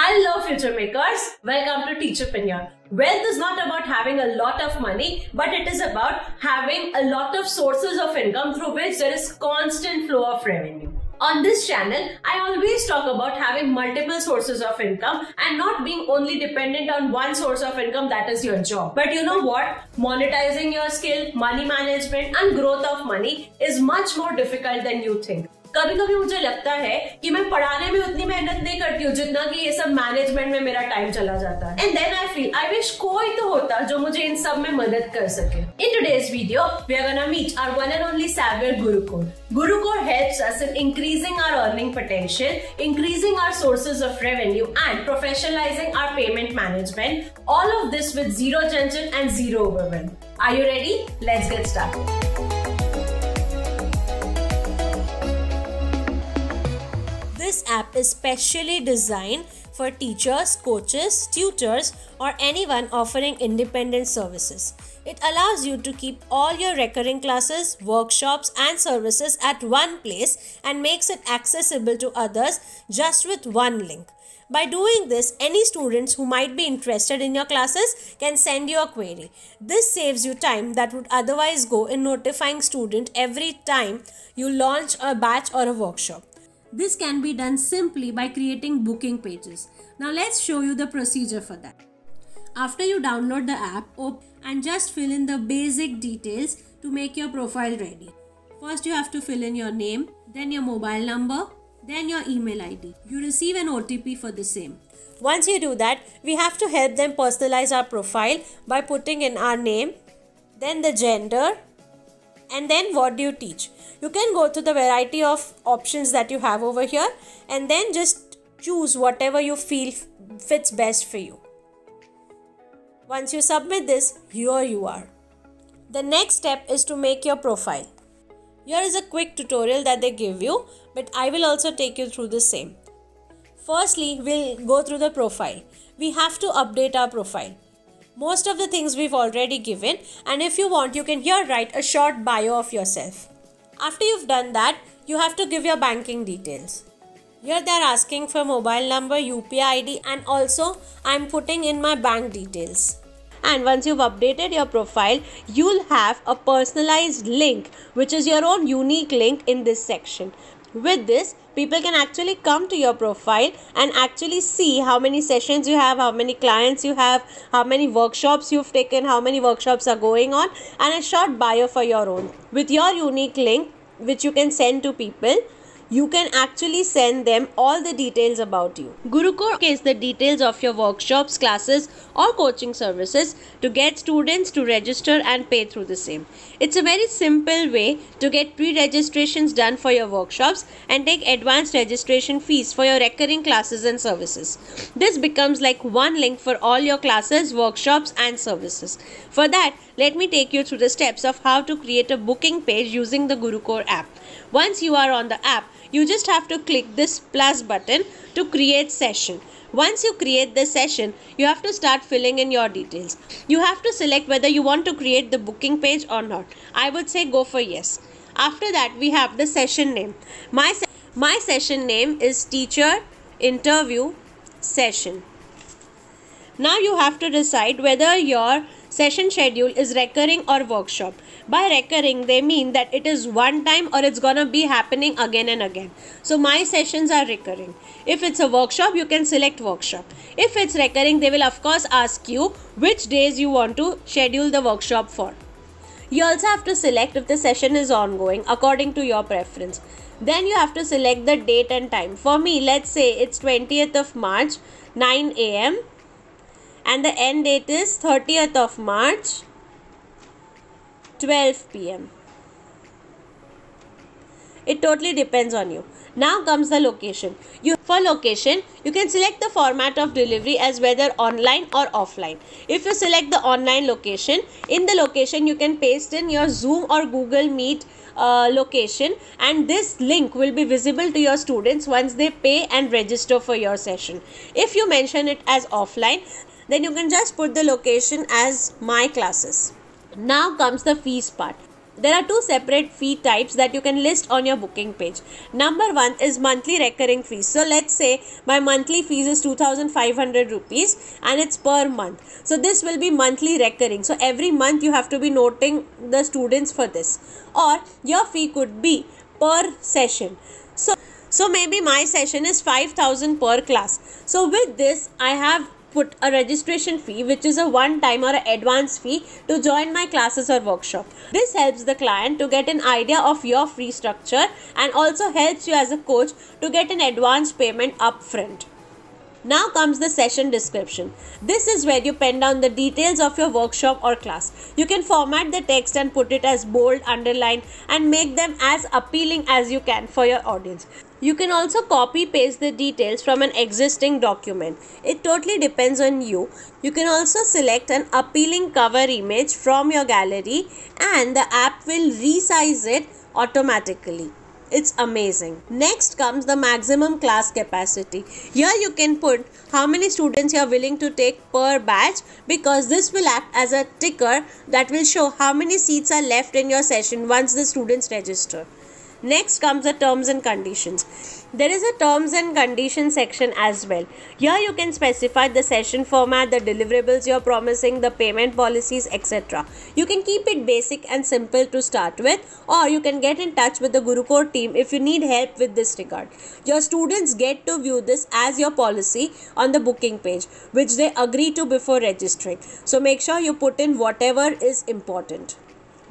Hello, future makers. Welcome to Teacherpreneur. Wealth is not about having a lot of money, but it is about having a lot of sources of income through which there is constant flow of revenue. On this channel, I always talk about having multiple sources of income and not being only dependent on one source of income that is your job. But you know what? Monetizing your skill, money management and growth of money is much more difficult than you think. कभी कभी मुझे लगता है कि मैं पढ़ाने में उतनी मेहनत नहीं करती हूँ जितना कि ये सब मैनेजमेंट में मेरा टाइम चला जाता है। And then I feel I wish कोई तो होता जो मुझे इन सब में मदद कर सके। In today's video we are gonna meet one and only saviour Gurukul Gurukul helps us in increasing our earning potential increasing our sources of revenue and professionalising our payment management all of this with zero tension and zero women are you ready let's get started This app is specially designed for teachers, coaches, tutors, or anyone offering independent services. It allows you to keep all your recurring classes, workshops, and services at one place and makes it accessible to others just with one link. By doing this, any students who might be interested in your classes can send you a query. This saves you time that would otherwise go in notifying student every time you launch a batch or a workshop. This can be done simply by creating booking pages. Now let's show you the procedure for that. After you download the app, open and just fill in the basic details to make your profile ready. First you have to fill in your name, then your mobile number, then your email ID. You receive an OTP for the same. Once you do that, we have to help them personalize our profile by putting in our name, then the gender, and then what do you teach you can go through the variety of options that you have over here and then just choose whatever you feel fits best for you. Once you submit this here you are. The next step is to make your profile. Here is a quick tutorial that they give you but i will also take you through the same. Firstly we'll go through the profile. We have to update our profile. Most of the things we've already given and if you want you can here write a short bio of yourself. After you've done that, you have to give your banking details. Here they are asking for mobile number, UPI ID and also I'm putting in my bank details. And once you've updated your profile, you'll have a personalized link which is your own unique link in this section. With this, people can actually come to your profile and actually see how many sessions you have, how many clients you have, how many workshops you've taken, how many workshops are going on, and a short bio for your own. With your unique link, which you can send to people, you can actually send them all the details about you. GuruQore is the details of your workshops, classes, or coaching services to get students to register and pay through the same. It's a very simple way to get pre registrations done for your workshops and take advanced registration fees for your recurring classes and services. This becomes like one link for all your classes, workshops, and services. For that, let me take you through the steps of how to create a booking page using the GuruQore app. Once you are on the app, you just have to click this plus button to create session. Once you create the session, you have to start filling in your details. You have to select whether you want to create the booking page or not. I would say go for yes. After that, we have the session name. My, se my session name is teacher interview session. Now you have to decide whether your session schedule is recurring or workshop. By recurring, they mean that it is one time or it's gonna be happening again and again. So my sessions are recurring. If it's a workshop, you can select workshop. If it's recurring, they will of course ask you which days you want to schedule the workshop for. You also have to select if the session is ongoing according to your preference. Then you have to select the date and time. For me, let's say it's 20th of March, 9 a.m and the end date is 30th of March 12 pm. It totally depends on you. Now comes the location. You for location, you can select the format of delivery as whether online or offline. If you select the online location, in the location you can paste in your Zoom or Google Meet uh, location and this link will be visible to your students once they pay and register for your session. If you mention it as offline, then you can just put the location as my classes. Now comes the fees part. there are two separate fee types that you can list on your booking page. Number one is monthly recurring fees. So let's say my monthly fees is 2500 rupees and it's per month. So this will be monthly recurring. So every month you have to be noting the students for this. Or your fee could be per session. So so maybe my session is 5000 per class. So with this I have put a registration fee which is a one time or an advance fee to join my classes or workshop. This helps the client to get an idea of your fee structure and also helps you as a coach to get an advance payment upfront. Now comes the session description. This is where you pen down the details of your workshop or class. You can format the text and put it as bold, underline and make them as appealing as you can for your audience. You can also copy paste the details from an existing document. It totally depends on you. You can also select an appealing cover image from your gallery and the app will resize it automatically. It's amazing. Next comes the maximum class capacity. Here you can put how many students you are willing to take per batch because this will act as a ticker that will show how many seats are left in your session once the students register. Next comes the terms and conditions. There is a terms and conditions section as well. Here you can specify the session format, the deliverables you're promising, the payment policies, etc. You can keep it basic and simple to start with, or you can get in touch with the GuruQore team if you need help with this regard. Your students get to view this as your policy on the booking page, which they agree to before registering. So make sure you put in whatever is important.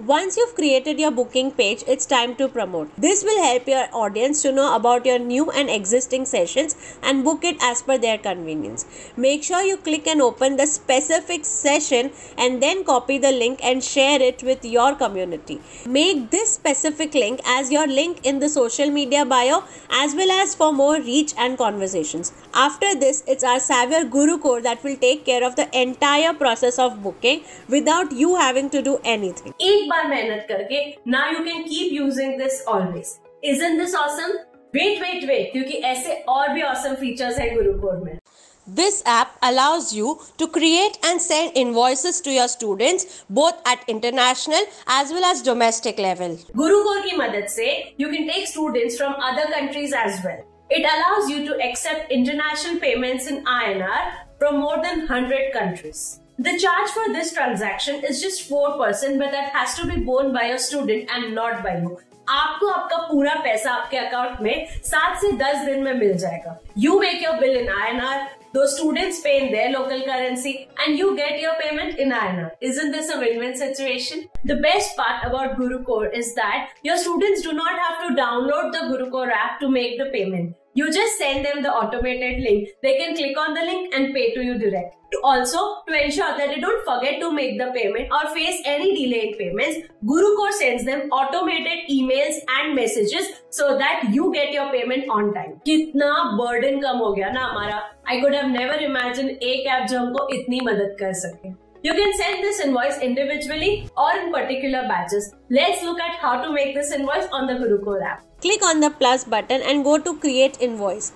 Once you've created your booking page, it's time to promote. This will help your audience to know about your new and existing sessions and book it as per their convenience. Make sure you click and open the specific session and then copy the link and share it with your community. Make this specific link as your link in the social media bio as well as for more reach and conversations. After this, it's our Savior GuruQore that will take care of the entire process of booking without you having to do anything. एक बार मेहनत करके now you can keep using this always is in this awesome wait wait wait क्योंकि ऐसे और भी awesome features है गुरुकुल में This app allows you to create and send invoices to your students both at international as well as domestic level. GuruCore की मदद से you can take students from other countries as well. It allows you to accept international payments in INR from more than 100 countries. The charge for this transaction is just 4% but that has to be borne by your student and not by you. आपको आपका पूरा पैसा आपके account में सात से दस दिन में मिल जाएगा you make your bill in I N R दो students pay in their local currency and you get your payment in I N R is in this a win win situation the best part about Guru core is that your students do not have to download the Guru core app to make the payment You just send them the automated link. They can click on the link and pay to you direct. also to ensure that they don't forget to make the payment or face any delay in payments, GuruQore sends them automated emails and messages so that you get your payment on time. कितना burden कम हो गया ना हमारा I could have never imagined a cab जो हमको इतनी मदद कर सके You can send this invoice individually or in particular batches. Let's look at how to make this invoice on the GuruQore app. Click on the plus button and go to create invoice.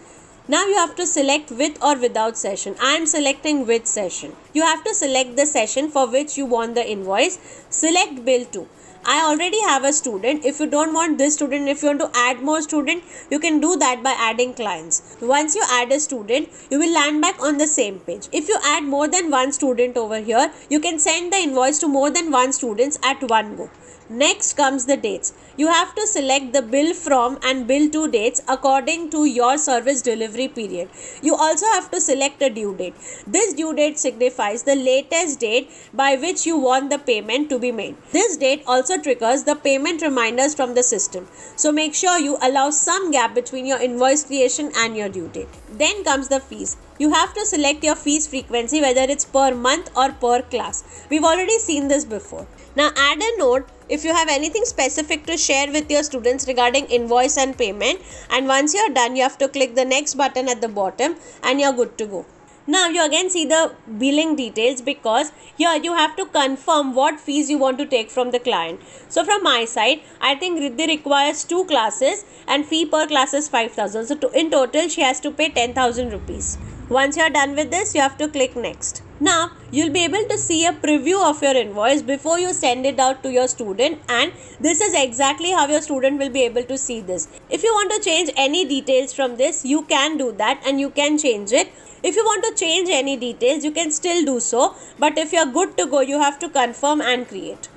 Now you have to select with or without session. I am selecting with session. You have to select the session for which you want the invoice. Select bill to. I already have a student. If you don't want this student, if you want to add more student, you can do that by adding clients. Once you add a student, you will land back on the same page. If you add more than one student over here, you can send the invoice to more than one students at one go. Next comes the dates. You have to select the bill from and bill to dates according to your service delivery period. You also have to select a due date. This due date signifies the latest date by which you want the payment to be made. This date also triggers the payment reminders from the system. So make sure you allow some gap between your invoice creation and your due date. Then comes the fees. You have to select your fees frequency whether it's per month or per class. We've already seen this before. Now add a note if you have anything specific to share with your students regarding invoice and payment and once you're done you have to click the next button at the bottom and you're good to go. Now you again see the billing details because here you have to confirm what fees you want to take from the client. So from my side, I think Riddhi requires two classes and fee per class is 5000. So to, in total she has to pay 10,000 rupees. Once you're done with this, you have to click next. Now, you'll be able to see a preview of your invoice before you send it out to your student and this is exactly how your student will be able to see this. If you want to change any details from this, you can do that and you can change it. If you want to change any details, you can still do so. But if you're good to go, you have to confirm and create.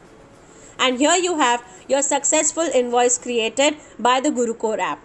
And here you have your successful invoice created by the GuruQore app.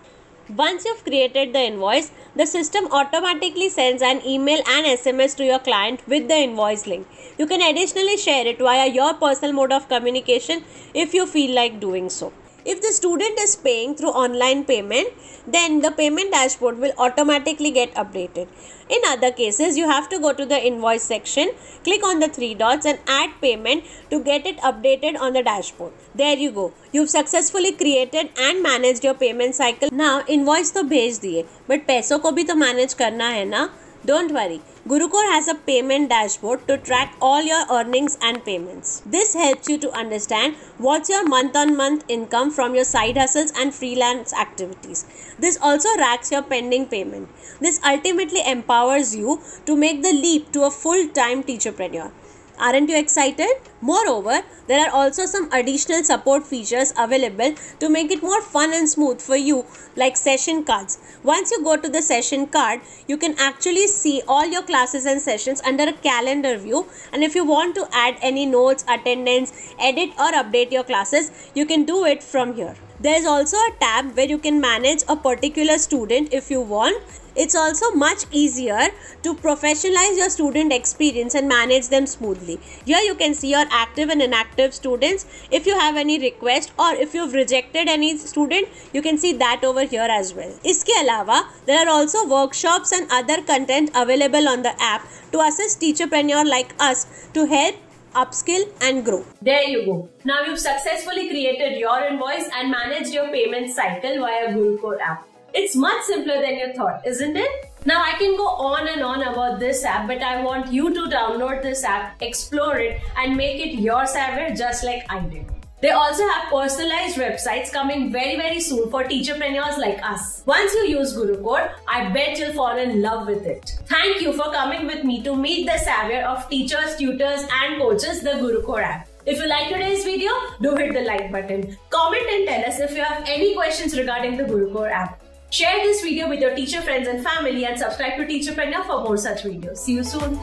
Once you've created the invoice, the system automatically sends an email and SMS to your client with the invoice link. You can additionally share it via your personal mode of communication if you feel like doing so. If the student is paying through online payment, then the payment dashboard will automatically get updated. In other cases, you have to go to the invoice section, click on the three dots and add payment to get it updated on the dashboard. There you go. You've successfully created and managed your payment cycle. Now invoice to भेज दिए but पैसों को भी तो manage करना है ना don't worry, GuruQore has a payment dashboard to track all your earnings and payments. This helps you to understand what's your month on month income from your side hustles and freelance activities. This also tracks your pending payment. This ultimately empowers you to make the leap to a full time teacherpreneur. Aren't you excited? Moreover, there are also some additional support features available to make it more fun and smooth for you, like session cards. Once you go to the session card, you can actually see all your classes and sessions under a calendar view. And if you want to add any notes, attendance, edit, or update your classes, you can do it from here. There is also a tab where you can manage a particular student if you want. It's also much easier to professionalize your student experience and manage them smoothly. Here you can see your active and inactive students if you have any request or if you've rejected any student you can see that over here as well iske alawa there are also workshops and other content available on the app to assist teacherpreneur like us to help upskill and grow. There you go. Now you've successfully created your invoice and managed your payment cycle via GuruQore app. It's much simpler than you thought, isn't it? Now I can go on and on about this app, but I want you to download this app, explore it, and make it your Savvy just like I did. They also have personalized websites coming very very soon for teacherpreneurs like us. Once you use GuruQore, I bet you'll fall in love with it. Thank you for coming with me to meet the savior of teachers, tutors and coaches, the GuruQore app. If you like today's video, do hit the like button. Comment and tell us if you have any questions regarding the GuruQore app. Share this video with your teacher friends and family and subscribe to Teacherpreneur for more such videos. See you soon.